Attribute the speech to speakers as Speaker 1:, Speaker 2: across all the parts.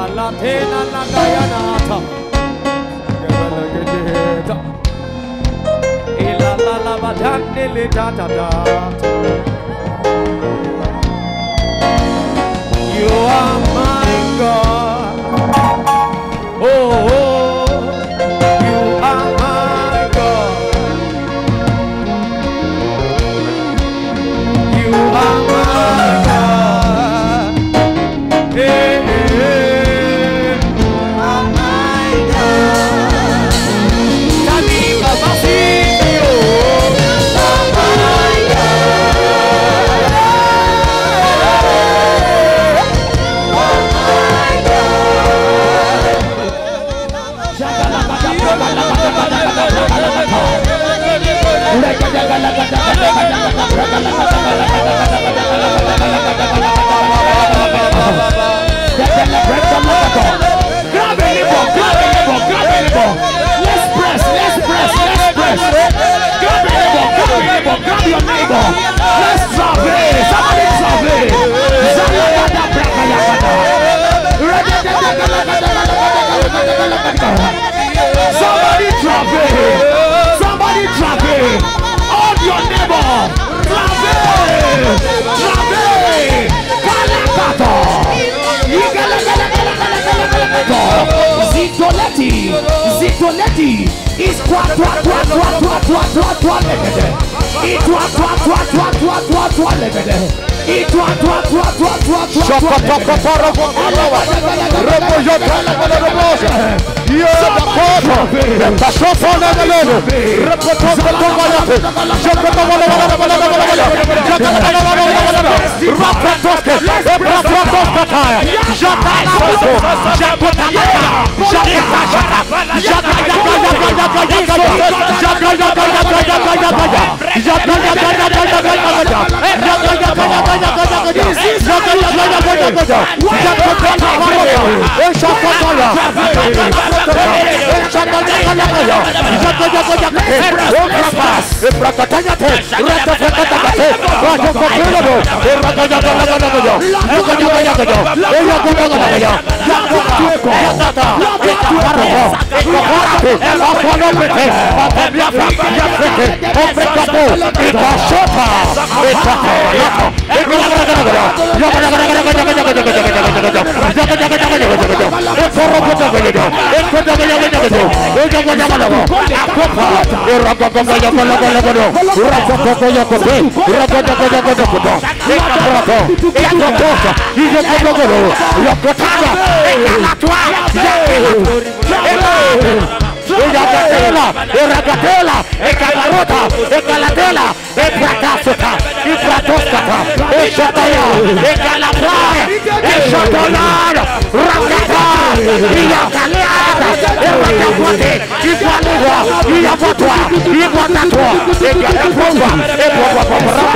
Speaker 1: Alatena la Gayanata Ila la la Badanili da da You are my God.
Speaker 2: Zitoleti is twa twa twa twa twa twa twa twa Toi, toi, toi, toi, toi, toi, toi, lève-le. Hombre, Hey! Iragatela, Iragatela, Ekabarota, Ekalatela, Ekratasuta, Ifratoskata, Eshataya, Ekalapaya, Eshotolar, Rakata, Iyakaleada, Erakapwate, Ifalewa, Iyapatwa, Ipatatwa, Ekatapomba, Epopopomba,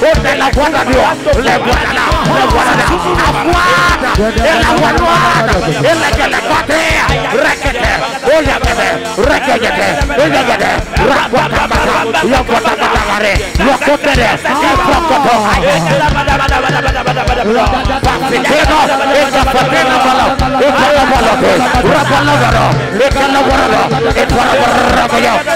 Speaker 2: ponte la guarda Dios, le guarda, le guarda, en la guarda, en la que le patea, requete, óyame, requete, óyame, racuata mata, lo cuata mata mare, lo cotere, el poco toja. Papitino, esta papina malo, esta la malo, rapalogaro, esta la guarda, esta
Speaker 3: la guarda,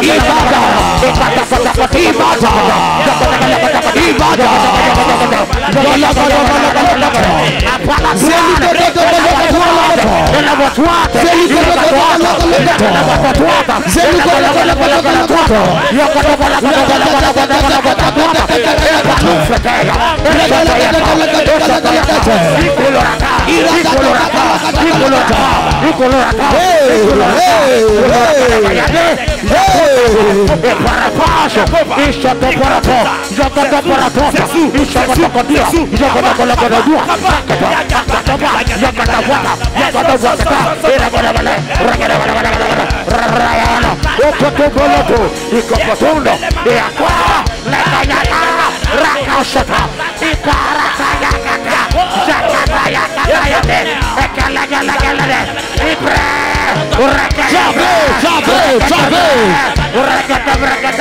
Speaker 3: Hey! Hey! Hey! ikopotundo iyakwaa lekanyakara rakashata iparakayakaka jakatayakatayate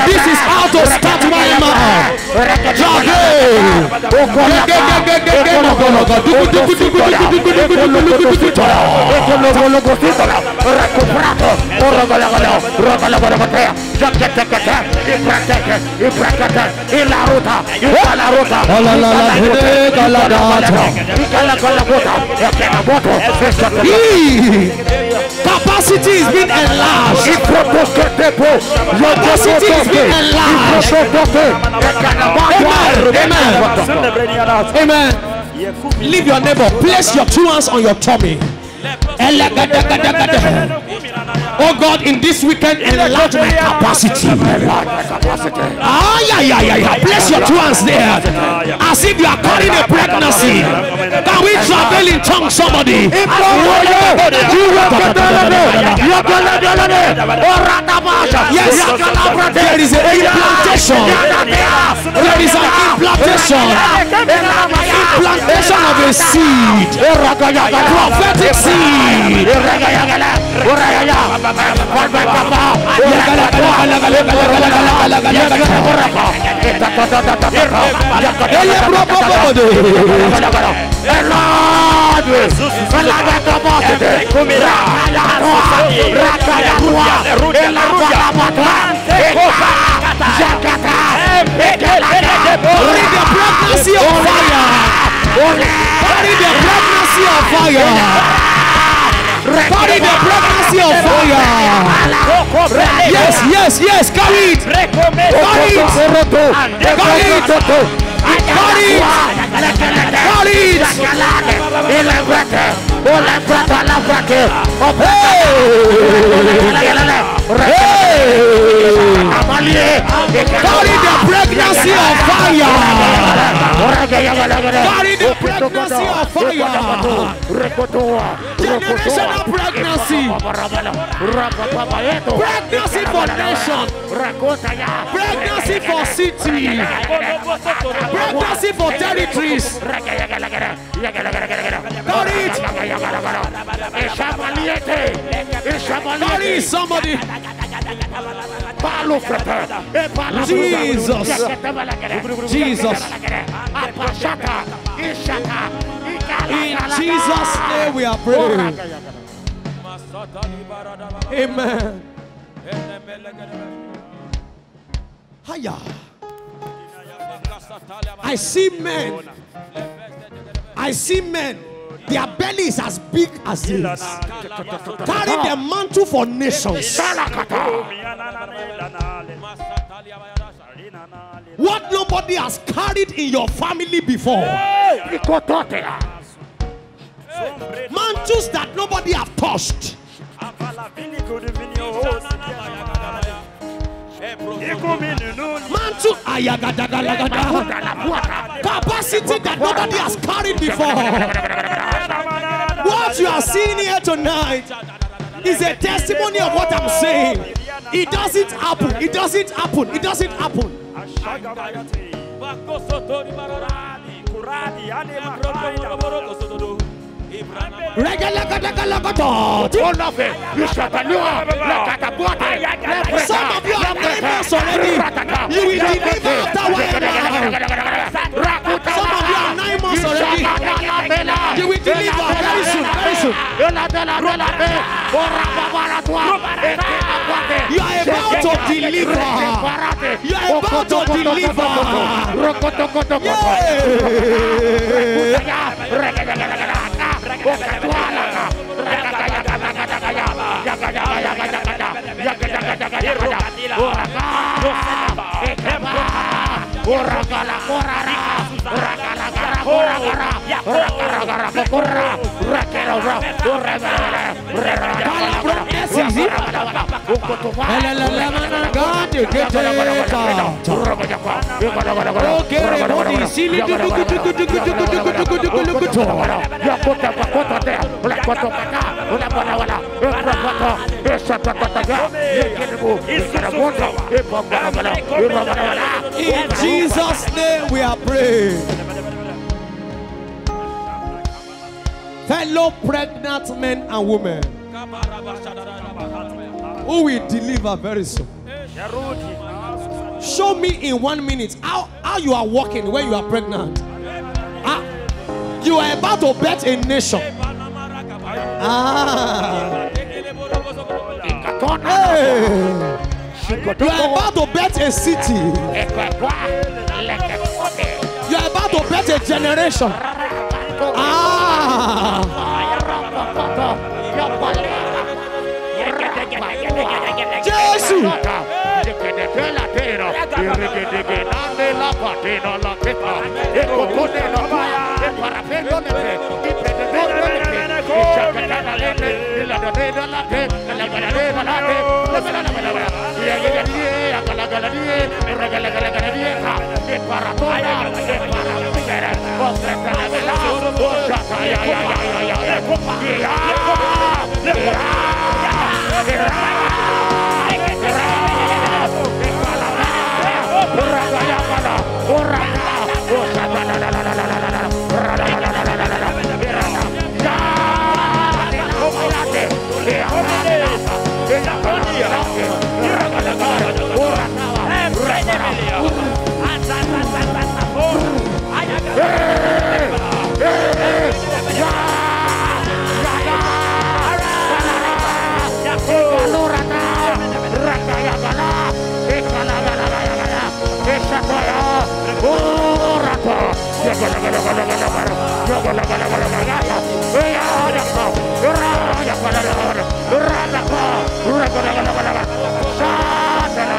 Speaker 2: This is how to start my mouth. Capacity is being enlarged. Capacity is being enlarged. Amen. Amen. Leave your neighbor. Place your two hands on your tummy. Oh God, in this weekend, enlarge my capacity. Ah, yeah, yeah, yeah, yeah. Place your two hands there. As if you are carrying a pregnancy. Can we travel in tongues, somebody? Yes, there is an implantation. There is an implantation. Implantation of a seed. Prophetic seed. Carry the pregnancy of fire. Carry the pregnancy of fire. The pregnancy of fire. Yes, yes, yes. Carry it. Carry it. Carry it. Carry it. Carry it. Carry the pregnancy of fire. Carry the pregnancy of fire. Generational pregnancy. Pregnancy for nation. Pregnancy for city. Pregnancy for territories. Carry it. Carry somebody. Jesus. Jesus. In Jesus' name we are praying. Amen. Hiya. I see men. I see men. Their belly is as big as this. Carry the mantle for nations. What nobody has carried in your family before. Mantles that nobody have touched. Mantle. Capacity that nobody has carried before. What you are seeing here tonight is a testimony of what I'm saying. It doesn't happen. It doesn't happen. It doesn't happen. Regalagadagalagatot. Some of you are nine already. You will deliver after one Some of We are nine months already. You will deliver very soon, very soon. You are about to deliver. You are about to deliver. Yeah. corra, corra, corra, corra, corra, corra, corra, corra, corra, corra, corra, corra,
Speaker 1: In Jesus' name we are praying. Fellow pregnant men and women who will deliver very soon. Show me in one minute how, how you are walking when you are pregnant. Ah, you are about to birth a nation. Ah, hey. You are about to birth a city. You are about to birth a generation. Ah,
Speaker 2: Gesù! Yeah.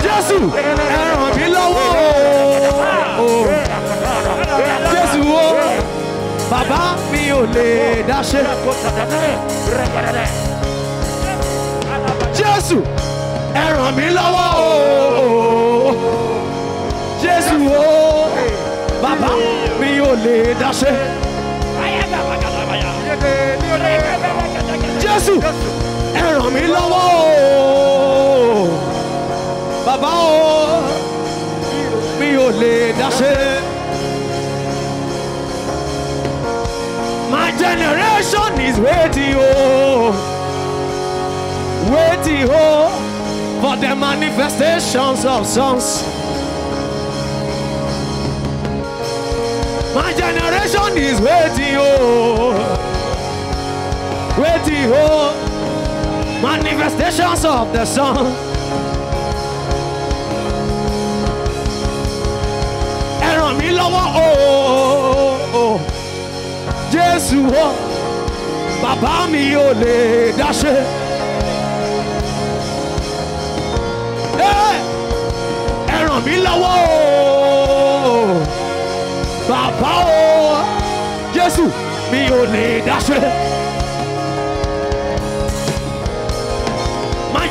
Speaker 1: Jésù ẹ ràn mí lọ́wọ́ o. Jésù o, bàbá mi ò lè dáṣe. Jésù ẹ mí lọ́wọ́ o. Jésù o, bàbá mi ò lè dáṣe. Jésù ẹ ràn mí lọ́wọ́ o. Bàbá o, mi ò lè dáṣe. My generation is waiting oh, waiting oh for the manifestations of sons. My generation is waiting oh. Oh, waiting oh, manifestations of the sun. Ẹ ràn mí lọ́wọ́ o, Jésù o, bàbá mi ò lè dáṣe. Ẹ ràn mí lọ́wọ́ o, bàbá o, Jésù mi ò lè dáṣe.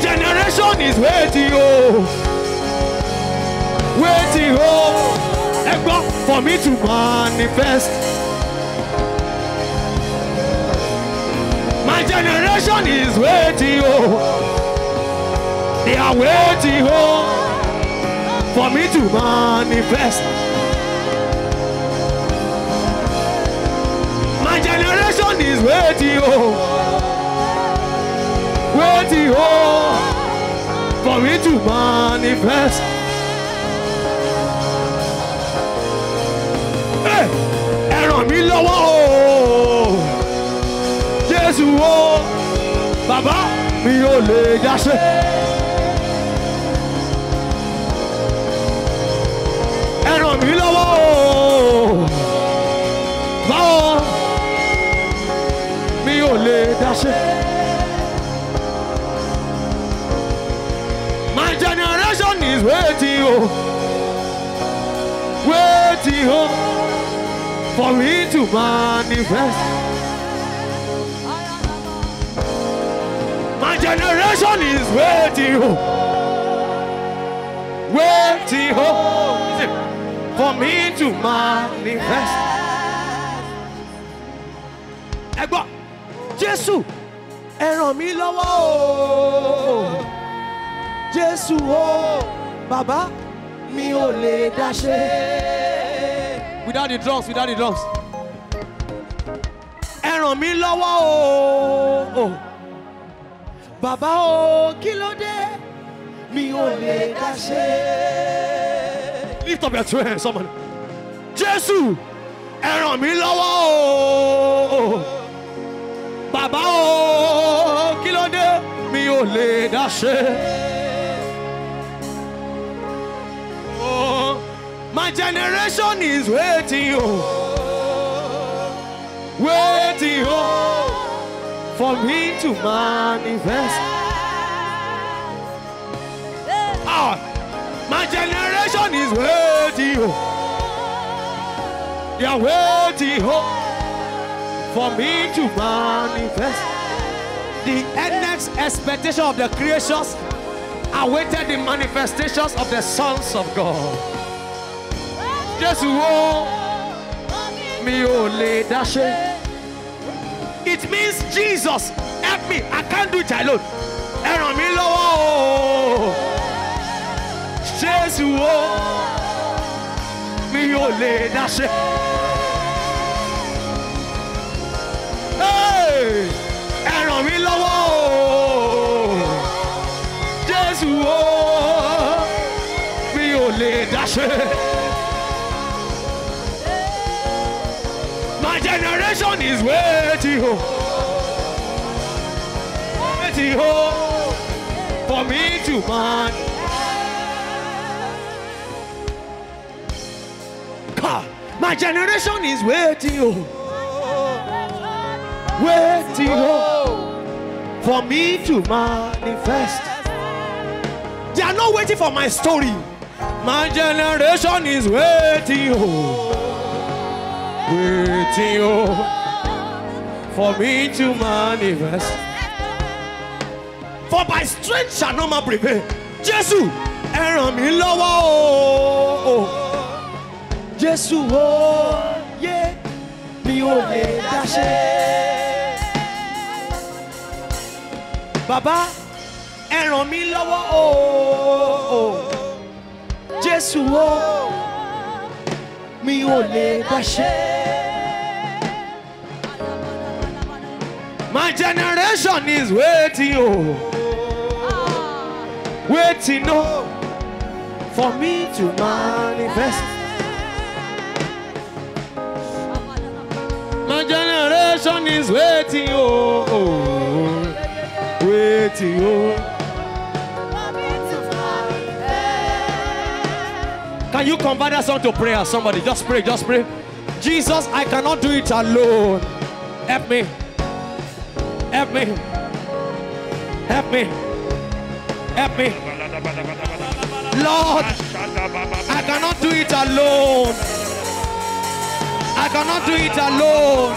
Speaker 1: Generation is waiting o, waiting o, ẹ gbọ́ for me to manifest. My generation is waiting oh, they are waiting oh, for me to manifest. My generation is waiting oh, waiting oh, for me to manifest. Ẹ ràn mí lọ́wọ́ o. Jésù o, bàbá mi ò lè dáṣe. Ẹ ràn lọ́wọ́ o. Báwo mi ò lè dáṣe. Is waiting o. waiting oh, for me to manifest. My generation is waiting oh, waiting oh, for me to manifest. Ẹ gbọ́, Jésù, ẹ mí lọ́wọ́. Jésù o, bàbá mi ò lè dá ṣe. Without the drums, without the drums. Ẹ ràn mí lọ́wọ́ o. Bàbá o, kí ló dé? Mi ò lè dá ṣe. Lift up your two hands, someone. Jésù, ẹ ràn mí lọ́wọ́ o. Bàbá o, kí ló dé? Mi ò lè dá ṣe. My generation is waiting, oh, waiting, oh, for me to manifest. Ah, my generation is waiting, oh, they are waiting, oh, for me to manifest. The next expectation of the creations awaited the manifestations of the sons of God. Jésù wo mi ò lè. It means Jesus help me I can't do it alone. Ẹ ràn mí lọ́wọ́ o. Jésù wo mi ò lè dá ṣe. Ẹ mí lọ́wọ́ o. Jésù o, mi ò lè dá. Is waiting o. Waiting o for me to man. God, my generation is waiting o. Waiting o for me to manifest. They are not waiting for my story. My generation is waiting, oh, waiting, oh, for me to manifest. For by strength shall no man prevail. Jésù, ẹ ràn mí lọ́wọ́ o. Jésù o, yé mi ò lè dá ṣe. Bàbá ẹ ràn mí lọ́wọ́ o. Jésù o, mi ò lè. My generation is waiting o, waiting o for me to manifest. My generation is waiting o, waiting o. Can you convert that song to prayer? Somebody just pray, just pray. Jesus, I cannot do it alone. Help me. Help me. Help me. Help me. Lord, I cannot do it alone. I cannot do it alone.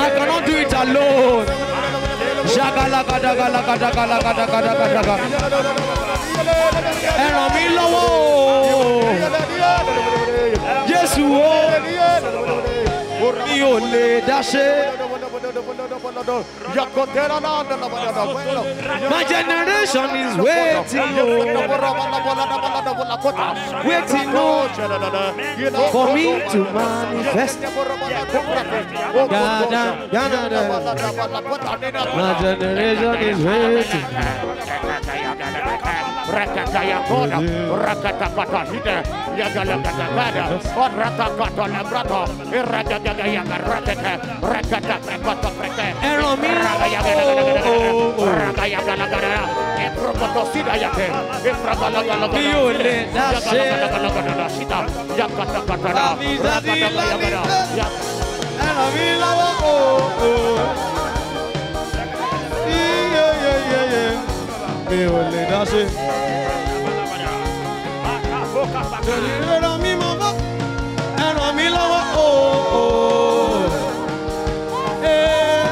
Speaker 1: I cannot do it alone. Ẹ. My generation is waiting. Waiting for me to manifest. My generation is waiting.
Speaker 3: Rakatayakoda, Rakatakatahide, Yagalakatagada, or Ratakata Labrato, Irakatagayakarate, Rakatakakotoprete,
Speaker 1: Ẹ ràn mí lọ́wọ́.
Speaker 3: Rakayagalagada, Eprokotosidayate, Efragalagalaga,
Speaker 1: Mi ò lè dá ṣe. Oh, oh, eh.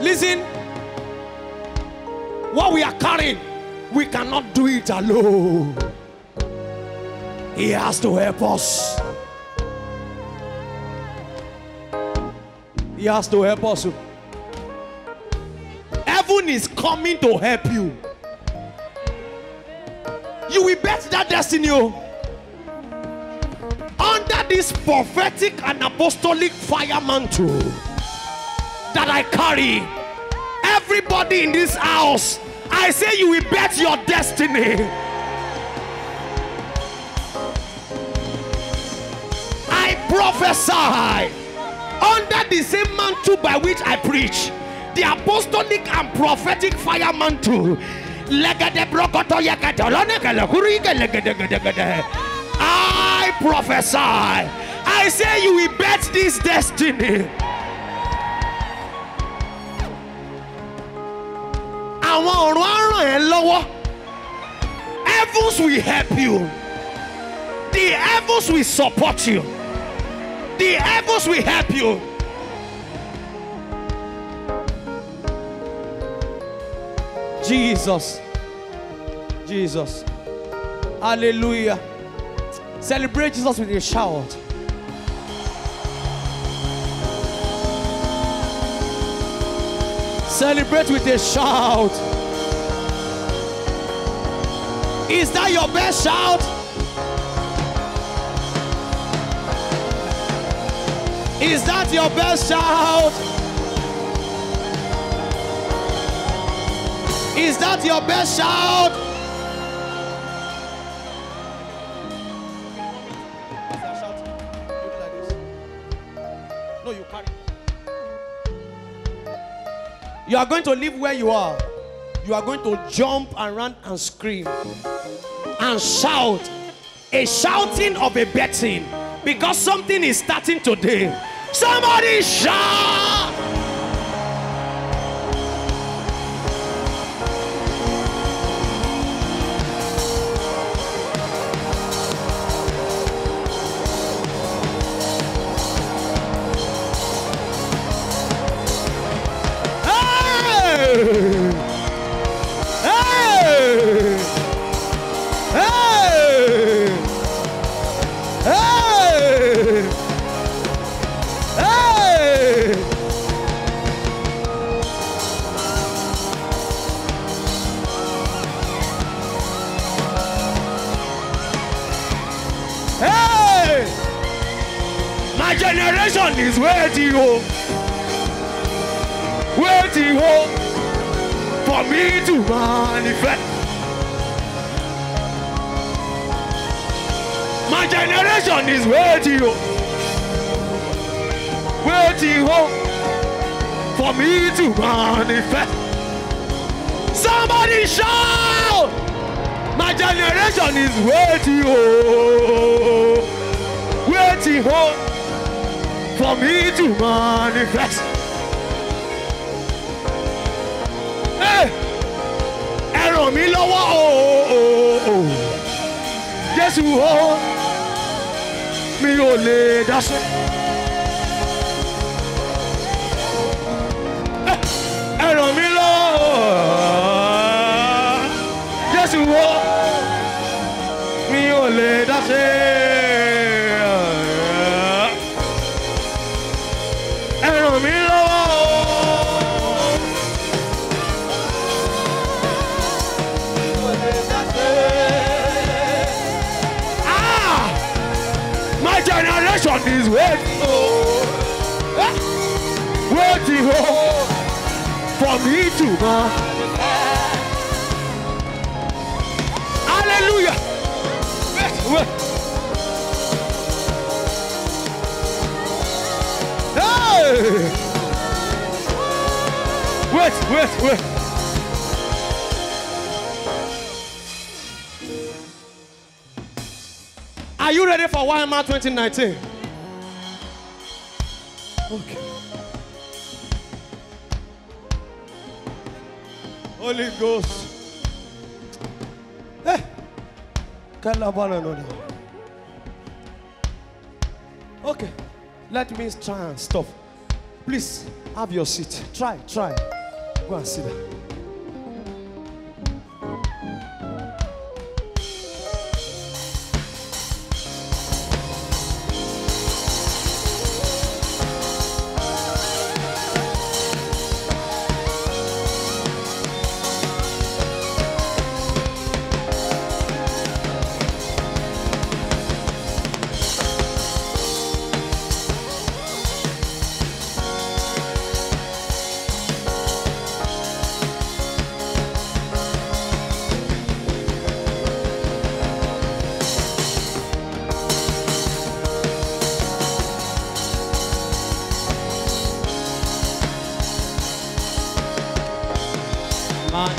Speaker 1: Listen, what we are carrying, we cannot do it alone. He has to help us. He has to help us. Is coming to help you. You will bet that destiny. oh. Under this prophetic and apostolic fire mantle that I carry, everybody in this house, I say you will bet your destiny. I prophesy under the same mantle by which I preach, the apostolic and prophetic fire mantle. I prophesy. I say you will bet this destiny. Àwọn ọ̀run. Heavens will help you. The heavens will support you. The heavens will help you. Jesus. Jesus. Hallelujah. Celebrate Jesus with a shout. Celebrate with a shout. Is that your best shout? Is that your best shout? Is that your best shout? No, you carry. You are going to live where you are. You are going to jump and run and scream and shout. A shouting of a betting because something is starting today. Somebody shout! Hey! My generation is waiting, oh, waiting, oh, for me to manifest. My generation is waiting, oh, waiting, oh, for me to manifest. Somebody shout! My generation is waiting, oh, waiting, oh, for me to manifest. Hey! Ẹ ràn mí lọ́wọ́ o, o, o. Jésù o, mi ò lè dáṣẹ́. Ẹ- Ẹ ràn mí lọ́wọ́ Jésù o, Ah! generation is waiting, oh, waiting for me to man. Hey! Wait, wait, wait. Are you ready for YMR 2019? Okay. Holy Ghost. Eh. One another. Okay. Let me try and stop. Please have your seat. Try, try. Go and sit down.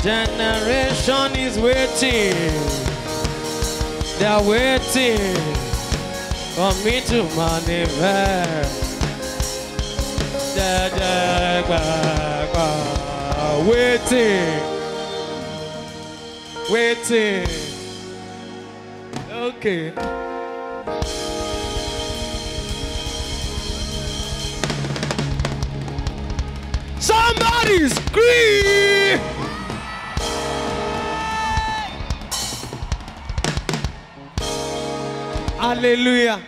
Speaker 1: Generation is waiting. They're waiting for me to manifest. Ba. Waiting. Waiting. Okay. Somebody scream! Hallelujah.